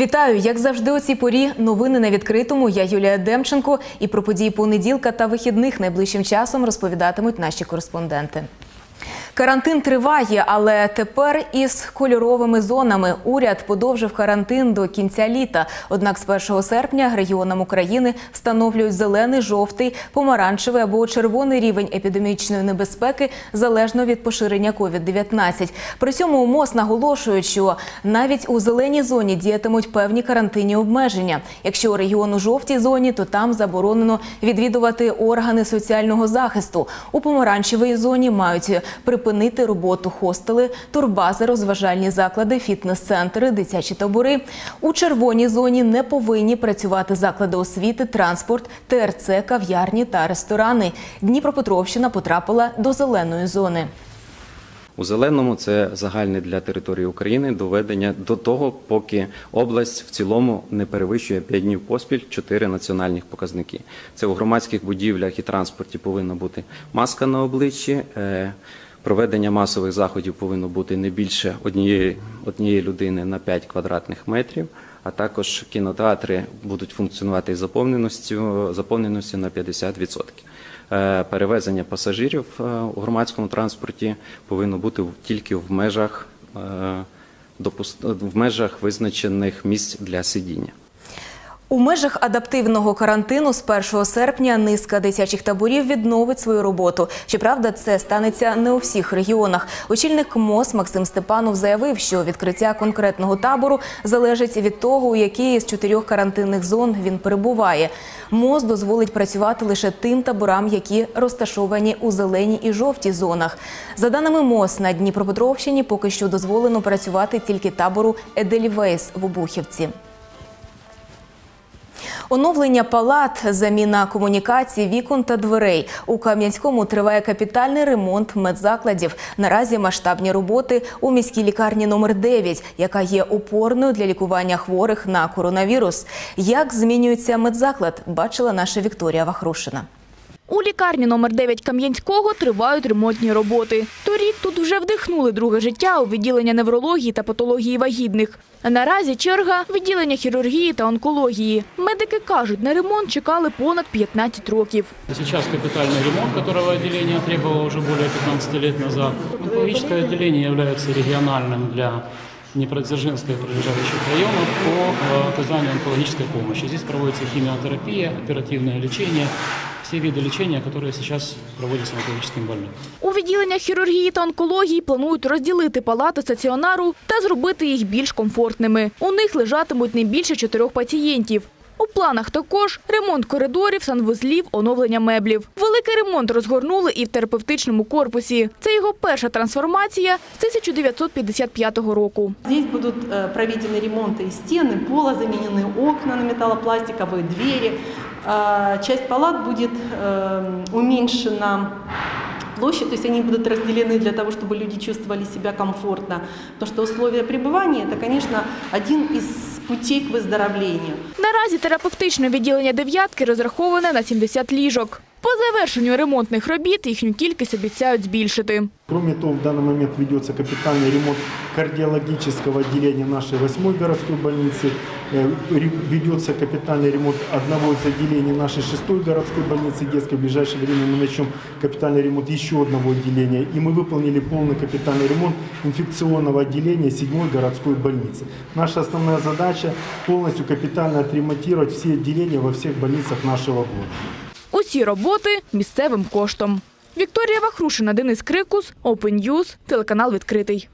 Вітаю, як завжди, у цій порі новини на відкритому. Я Юлія Демченко. І про події понеділка та вихідних найближчим часом розповідатимуть наші кореспонденти. Карантин триває, але тепер із кольоровими зонами уряд подовжив карантин до кінця літа. Однак з 1 серпня регіонам України встановлюють зелений, жовтий, помаранчевий або червоний рівень епідемічної небезпеки залежно від поширення COVID-19. При цьому МОЗ наголошують, що навіть у зеленій зоні діятимуть певні карантинні обмеження. Якщо регіон у жовтій зоні, то там заборонено відвідувати органи соціального захисту. У помаранчевій зоні мають припинити роботу хостели, турбази, розважальні заклади, фітнес-центри, дитячі табори. У червоній зоні не повинні працювати заклади освіти, транспорт, ТРЦ, кав'ярні та ресторани. Дніпропетровщина потрапила до зеленої зони. У зеленому це загальне для території України доведення до того, поки область в цілому не перевищує 5 днів поспіль 4 національних показники. Це у громадських будівлях і транспорті повинна бути маска на обличчі. Проведення масових заходів повинно бути не більше однієї, однієї людини на 5 квадратних метрів, а також кінотеатри будуть функціонувати заповненістю, заповненістю на 50%. Е, Перевезення пасажирів е, у громадському транспорті повинно бути тільки в межах, е, в межах визначених місць для сидіння. У межах адаптивного карантину з 1 серпня низка дитячих таборів відновить свою роботу. Щоправда, це станеться не у всіх регіонах. Очільник МОЗ Максим Степанов заявив, що відкриття конкретного табору залежить від того, у якій з чотирьох карантинних зон він перебуває. МОЗ дозволить працювати лише тим таборам, які розташовані у зеленій і жовтій зонах. За даними МОЗ, на Дніпропетровщині поки що дозволено працювати тільки табору Едельвейс в Обухівці. Оновлення палат, заміна комунікацій, вікон та дверей. У Кам'янському триває капітальний ремонт медзакладів. Наразі масштабні роботи у міській лікарні номер 9 яка є опорною для лікування хворих на коронавірус. Як змінюється медзаклад, бачила наша Вікторія Вахрушина. У лікарні номер 9 Кам'янського тривають ремонтні роботи. Торік тут вже вдихнули друге життя у відділення неврології та патології вагітних. А наразі черга – відділення хірургії та онкології. Медики кажуть, на ремонт чекали понад 15 років. Сейчас капитальный ремонт, которого отделение требовало уже более 15 лет назад. Онкологическое отделение является региональным для Днепродзержинска и прилежащих районов по э, оказанию онкологической помощи. Здесь проводится химиотерапия, оперативное лечение, все виды лечения, которые сейчас проводятся онкологическим больным. У відділеннях хірургії та онкології планують розділити палати стаціонару та зробити їх більш комфортними. У них лежатимуть не більше чотирьох пацієнтів. У планах також ремонт коридорів, санвузлів, оновлення меблів. Великий ремонт розгорнули і в терапевтичному корпусі. Це його перша трансформація з 1955 року. Здесь будут э, проведены ремонты и стены, пола, заменены окна на металлопластиковые двери. А, Часть палат будет э, уменьшена площадь, то есть они будут разделены для того, чтобы люди чувствовали себя комфортно. Потому что условия пребывания – это, конечно, один из путей к выздоровлению. Наразі терапевтичне відділення дев'ятки розраховане на 70 ліжок. По завершенню ремонтних робіт їхню кількість обіцяють збільшити. Кроме того, в данный момент ведется капитальный ремонт кардиологического отделения нашей 8 городской больницы. Э, ре- Ведется капитальный ремонт одного из отделений нашей 6 городской больницы детской. В ближайшее время мы начнем капитальный ремонт еще одного отделения. И мы выполнили полный капитальный ремонт инфекционного отделения 7 городской больницы. Наша основная задача полностью капитально отремонтировать все отделения во всех больницах нашего города. Усі роботи місцевим коштом. Вікторія Вахрушина, Денис Крикус, Open News, телеканал відкритий.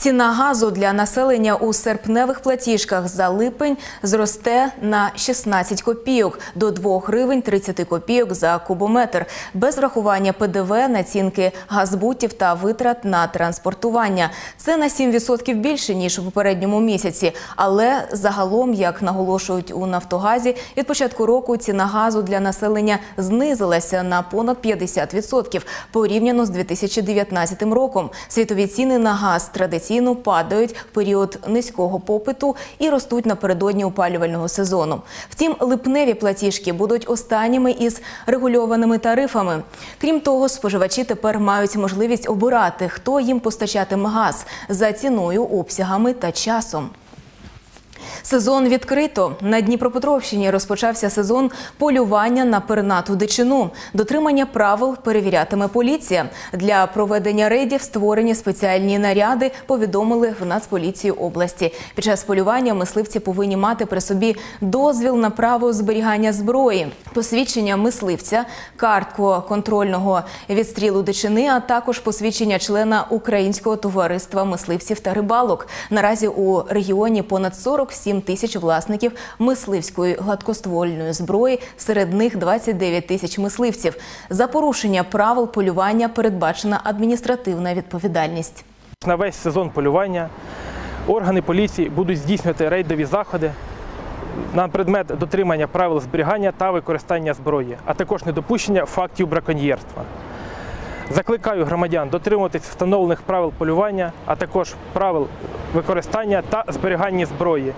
Ціна газу для населення у серпневих платіжках за липень зросте на 16 копійок до 2 гривень 30 копійок за кубометр, без врахування ПДВ, націнки газбутів та витрат на транспортування. Це на 7% більше ніж у попередньому місяці. Але загалом, як наголошують у Нафтогазі, від початку року ціна газу для населення знизилася на понад 50% порівняно з 2019 роком. Світові ціни на газ традиційно традиційно падають в період низького попиту і ростуть напередодні опалювального сезону. Втім, липневі платіжки будуть останніми із регульованими тарифами. Крім того, споживачі тепер мають можливість обирати, хто їм постачатиме газ за ціною, обсягами та часом. Сезон відкрито. На Дніпропетровщині розпочався сезон полювання на пернату дичину. Дотримання правил перевірятиме поліція. Для проведення рейдів створені спеціальні наряди, повідомили в Нацполіції області. Під час полювання мисливці повинні мати при собі дозвіл на право зберігання зброї, посвідчення мисливця, картку контрольного відстрілу дичини, а також посвідчення члена Українського товариства мисливців та рибалок. Наразі у регіоні понад 47 тисяч власників мисливської гладкоствольної зброї, серед них 29 тисяч мисливців. За порушення правил полювання передбачена адміністративна відповідальність. На весь сезон полювання органи поліції будуть здійснювати рейдові заходи на предмет дотримання правил зберігання та використання зброї, а також недопущення фактів браконьєрства. Закликаю громадян дотримуватись встановлених правил полювання, а також правил використання та зберігання зброї.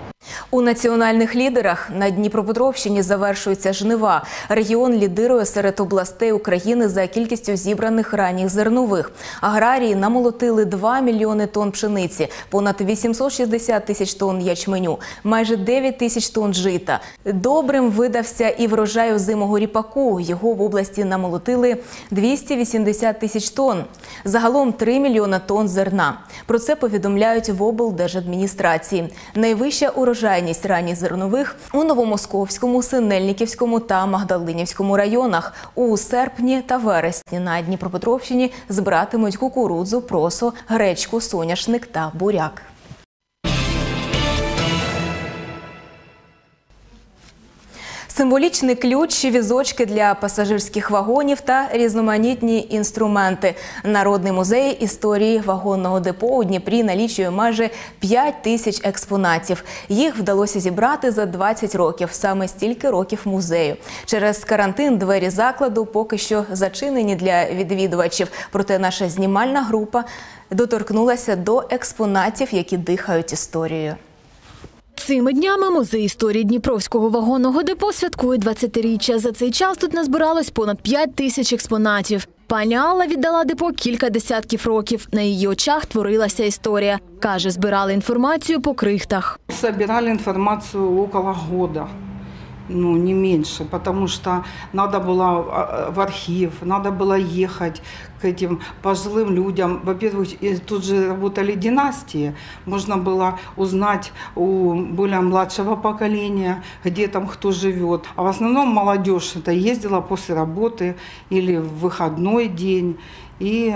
У національних лідерах на Дніпропетровщині завершуються жнива. Регіон лідирує серед областей України за кількістю зібраних ранніх зернових. Аграрії намолотили 2 мільйони тонн пшениці, понад 860 тисяч тонн ячменю, майже 9 тисяч тонн жита. Добрим видався і врожай озимого ріпаку. Його в області намолотили 280 тисяч тонн. Загалом 3 мільйона тонн зерна. Про це повідомляють в облдержадміністрації. Найвища урожайність ранніх зернових у Новомосковському, Синельниківському та Магдалинівському районах. У серпні та вересні на Дніпропетровщині збиратимуть кукурудзу, просо, гречку, соняшник та буряк. Символічний ключ, візочки для пасажирських вагонів та різноманітні інструменти. Народний музей історії вагонного депо у Дніпрі налічує майже 5 тисяч експонатів. Їх вдалося зібрати за 20 років. Саме стільки років музею. Через карантин двері закладу поки що зачинені для відвідувачів. Проте наша знімальна група доторкнулася до експонатів, які дихають історією. Цими днями музей історії Дніпровського вагонного депо святкує 20-річчя. За цей час тут назбиралось понад 5 тисяч експонатів. Пані Алла віддала депо кілька десятків років. На її очах творилася історія. Каже, збирали інформацію по крихтах. Збирали інформацію около года, ну, не меньше, потому что надо было а, в архив, надо было ехать к этим пожилым людям. Во-первых, тут же работали династии, можно было узнать у более младшего поколения, где там кто живет. А в основном молодежь это ездила после работы или в выходной день, и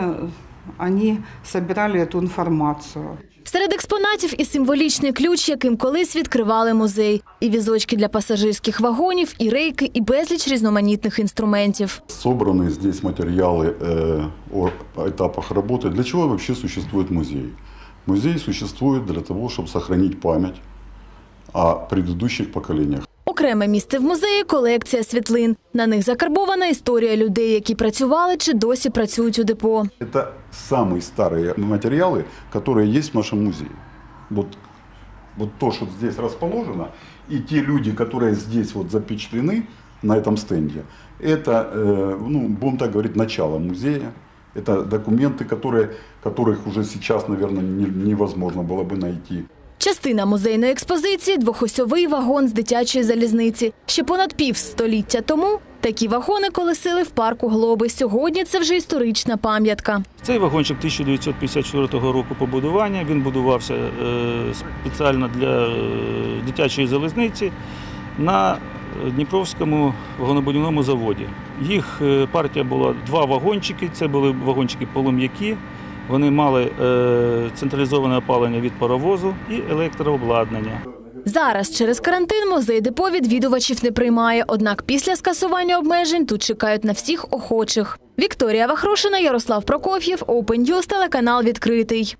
они собирали эту информацию. Серед експонатів і символічний ключ, яким колись відкривали музей, і візочки для пасажирських вагонів, і рейки, і безліч різноманітних інструментів. Собраны здесь материалы э, о этапах работы. Для чего вообще существует музей? Музей существует для того, чтобы сохранить память о предыдущих поколениях. Окреме місце в музеї колекція світлин. На них закарбована історія людей, які працювали чи досі працюють у депо. Это самые старые материалы, которые есть в нашем музее. Вот, вот то, что здесь расположено, и те люди, которые здесь вот запечатлены на этом стенде, это, э, ну, будем так говорить, начало музея. Это документы, которые, которых уже сейчас, наверное, не- невозможно было бы найти. Частина музейної експозиції – двохосьовий вагон з дитячої залізниці. Ще понад півстоліття тому такі вагони колесили в парку Глоби. Сьогодні це вже історична пам'ятка. Цей вагончик 1954 року побудування. Він будувався е, спеціально для е, дитячої залізниці на Дніпровському вагонобудівному заводі. Їх е, партія була два вагончики. Це були вагончики полум'які. Вони мали е, централізоване опалення від паровозу і електрообладнання. Зараз через карантин музей депо відвідувачів не приймає. Однак після скасування обмежень тут чекають на всіх охочих. Вікторія Вахрушина, Ярослав Прокоф'єв, News, телеканал відкритий.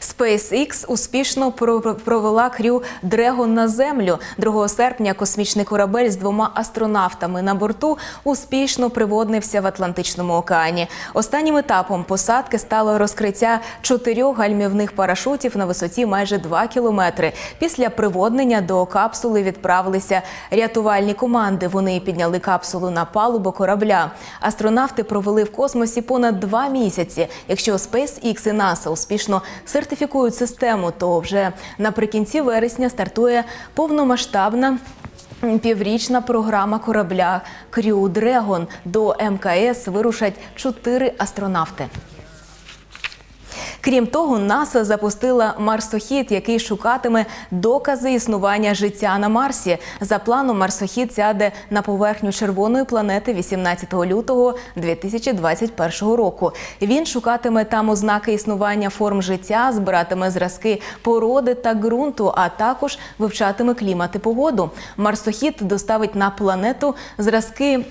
SpaceX успішно про- про- провела крю Dragon на землю. 2 серпня космічний корабель з двома астронавтами на борту успішно приводнився в Атлантичному океані. Останнім етапом посадки стало розкриття чотирьох гальмівних парашутів на висоті майже 2 кілометри. Після приводнення до капсули відправилися рятувальні команди. Вони підняли капсулу на палубу корабля. Астронавти провели в космосі понад два місяці. Якщо SpaceX і NASA успішно сертифікують систему, то вже наприкінці вересня стартує повномасштабна. Піврічна програма корабля Крю Дрегон до МКС вирушать чотири астронавти. Крім того, НАСА запустила марсохід, який шукатиме докази існування життя на Марсі. За планом, марсохід сяде на поверхню червоної планети 18 лютого 2021 року. Він шукатиме там ознаки існування форм життя, збиратиме зразки породи та ґрунту, а також вивчатиме клімат і погоду. Марсохід доставить на планету зразки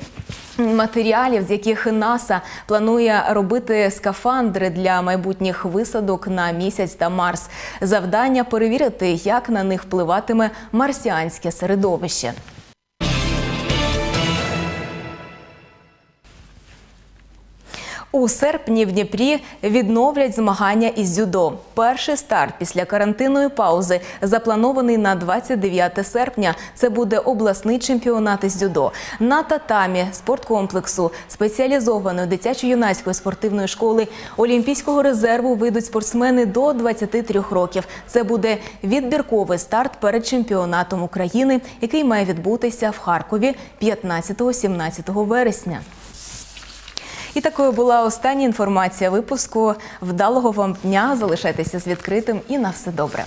матеріалів, з яких НАСА планує робити скафандри для майбутніх висадок на місяць та Марс. Завдання перевірити, як на них впливатиме марсіанське середовище. У серпні в Дніпрі відновлять змагання із дзюдо. Перший старт після карантинної паузи запланований на 29 серпня. Це буде обласний чемпіонат із дзюдо. На татамі спорткомплексу спеціалізованої дитячо-юнацької спортивної школи Олімпійського резерву вийдуть спортсмени до 23 років. Це буде відбірковий старт перед чемпіонатом України, який має відбутися в Харкові 15-17 вересня. І такою була остання інформація випуску. Вдалого вам дня. Залишайтеся з відкритим і на все добре.